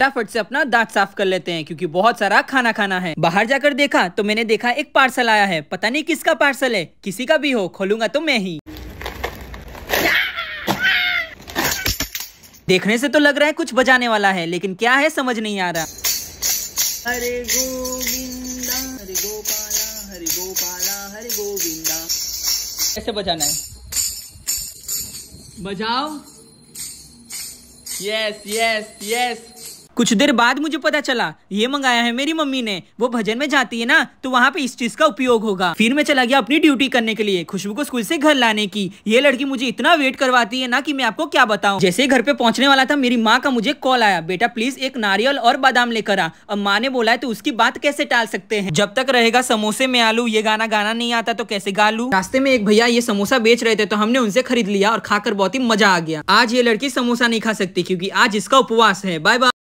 फटाफट से अपना दांत साफ़ कर लेते हैं क्योंकि बहुत सारा खाना खाना है। बाहर जाकर देखा तो मैंने देखा एक पार्सल आया है। पता नहीं किसका पार्सल है किसी का भी हो खोलूँगा तो मैं ही। देखने से तो लग रहा है कुछ बजाने वाला है लेकिन क्या है समझ नहीं आ रहा। हरे गोविंदा हरे गोपाला हरे गोपाला हरे गोविंदा। कैसे बजाना है? बजाओ। यस यस यस कुछ देर बाद मुझे पता चला, ये मंगाया है मेरी मम्मी ने। वो भजन में जाती है ना तो वहाँ पे इस चीज़ का उपयोग होगा। फिर मैं चला गया अपनी ड्यूटी करने के लिए, खुशबू को स्कूल से घर लाने की। ये लड़की मुझे इतना वेट करवाती है ना कि मैं आपको क्या बताऊँ। जैसे घर पे पहुँचने वाला था, मेरी माँ का मुझे कॉल आया, बेटा प्लीज़ एक नारियल और बादाम लेकर आ। अब माँ ने बोला है तो उसकी बात कैसे टाल सकते हैं? जब तक रहेगा समोसे में आलू, ये गाना गाना नहीं आता तो कैसे गा लू? रास्ते में एक भैया ये समोसा बेच रहे थे तो हमने उनसे खरीद लिया और खाकर बहुत ही मज़ा आ गया। आज ये लड़की समोसा नहीं खा सकती, क्योंकि आज इसका उपवास है। Bye bye